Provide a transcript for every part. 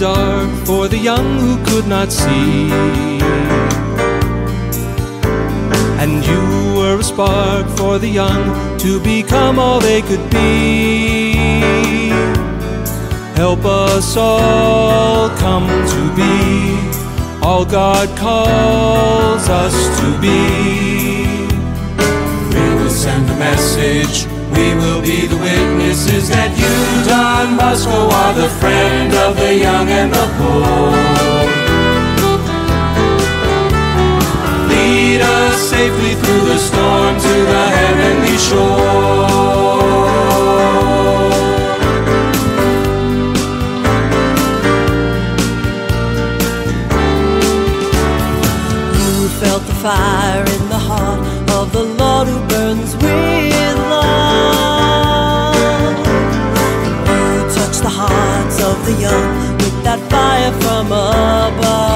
dark for the young who could not see. And you were a spark for the young to become all they could be. Help us all come to be all God calls us to be. We will send a message we will be the witnesses that you, Don Bosco, are the friend of the young and the poor. Lead us safely through the storm to the heavenly shore. You felt the fire in the heart of the Lord who burns with fire from above.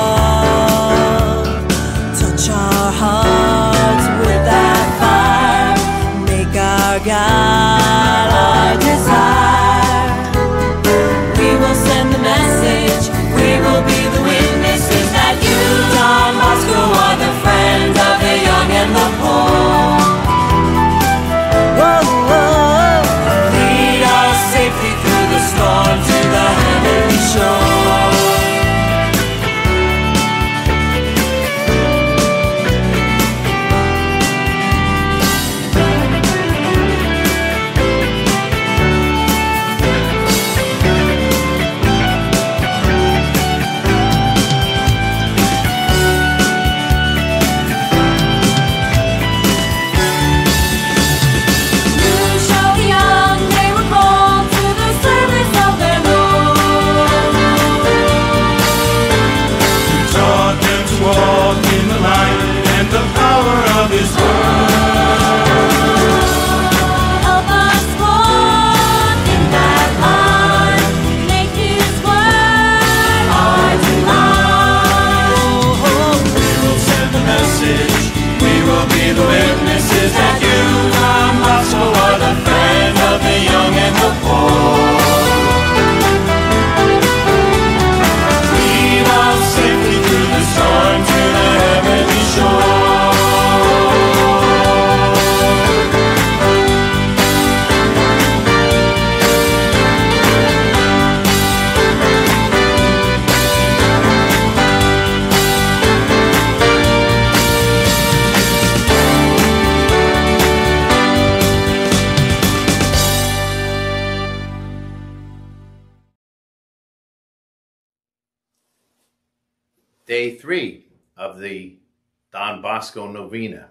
Day three of the Don Bosco Novena.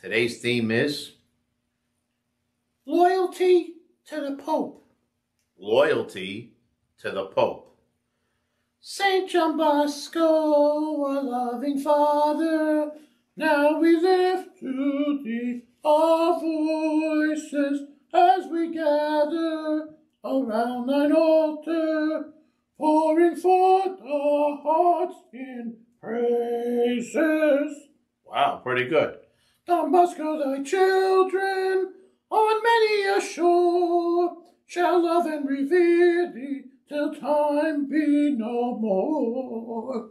Today's theme is Loyalty to the Pope. loyalty to the Pope. Saint John Bosco, our loving Father, now we lift to thee our voices as we gather around thine altar, pouring forth our hearts in praises. Wow, pretty good. Don Bosco, thy children, on many a shore, shall love and revere thee till time be no more.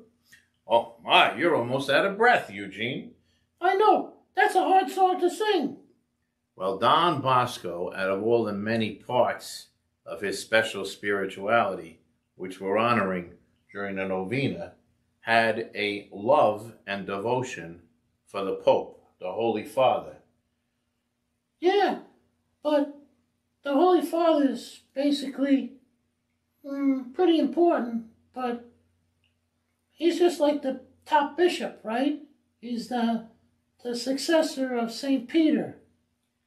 Oh my, you're almost out of breath, Eugene. I know, that's a hard song to sing. Well, Don Bosco, out of all the many parts of his special spirituality, which we're honoring during the novena, had a love and devotion for the Pope, the Holy Father. Yeah, but the Holy Father is basically mm, pretty important, but he's just like the top bishop, right? He's the, the successor of St. Peter.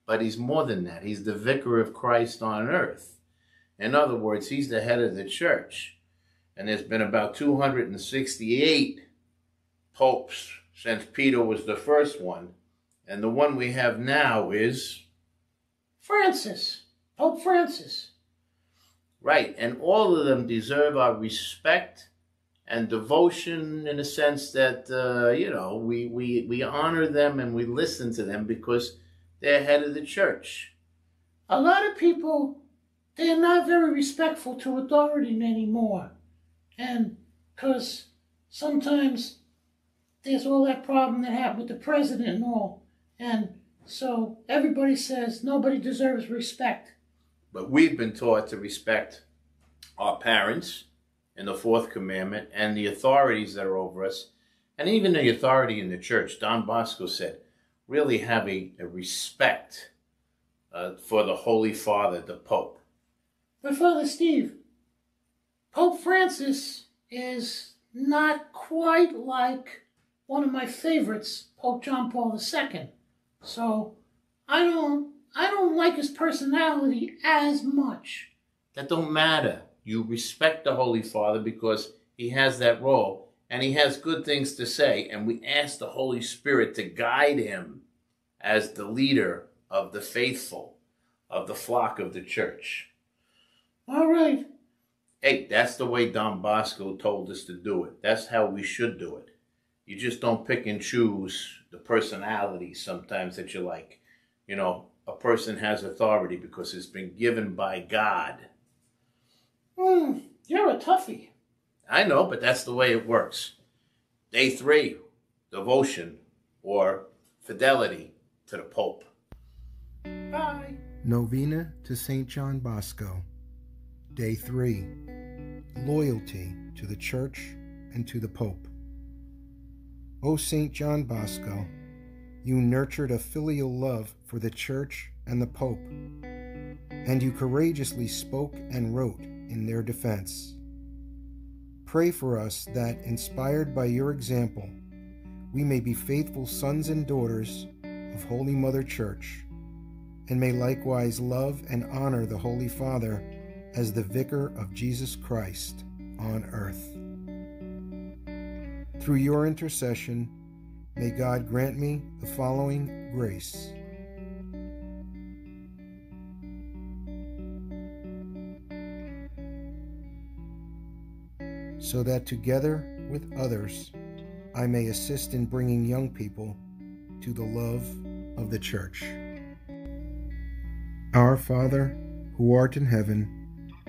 But he's more than that. He's the vicar of Christ on earth. In other words, he's the head of the church. And there's been about 268 popes since Peter was the first one. And the one we have now is Francis, Pope Francis. right. And all of them deserve our respect and devotion in a sense that, uh, you know, we, we, we honor them and we listen to them because they're head of the church. A lot of people, they're not very respectful to authority anymore. And because sometimes there's all that problem that happened with the president and all. And so everybody says nobody deserves respect. But we've been taught to respect our parents in the fourth commandment and the authorities that are over us, and even the authority in the church. Don Bosco said, really have a, a respect uh, for the Holy Father, the Pope. But Father Steve, Pope Francis is not quite like one of my favorites, Pope John Paul II. So I don't I don't like his personality as much. That don't matter. You respect the Holy Father because he has that role and he has good things to say and we ask the Holy Spirit to guide him as the leader of the faithful of the flock of the church. All right. Hey, that's the way Don Bosco told us to do it. That's how we should do it. You just don't pick and choose the personality sometimes that you like. You know, a person has authority because it's been given by God. Hmm, you're a toughie. I know, but that's the way it works. Day three, devotion or fidelity to the Pope. Bye. Novena to St. John Bosco. Day 3 Loyalty to the Church and to the Pope. O St. John Bosco, you nurtured a filial love for the Church and the Pope, and you courageously spoke and wrote in their defense. Pray for us that, inspired by your example, we may be faithful sons and daughters of Holy Mother Church and may likewise love and honor the Holy Father as the Vicar of Jesus Christ on earth. Through your intercession, may God grant me the following grace. So that together with others, I may assist in bringing young people to the love of the Church. Our Father, who art in heaven,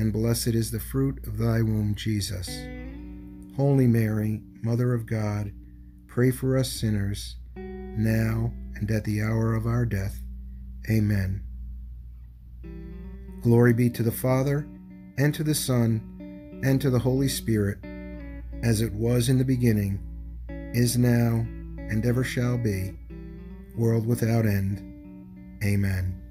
and blessed is the fruit of thy womb, Jesus. Holy Mary, Mother of God, pray for us sinners, now and at the hour of our death. Amen. Glory be to the Father, and to the Son, and to the Holy Spirit, as it was in the beginning, is now, and ever shall be, world without end. Amen.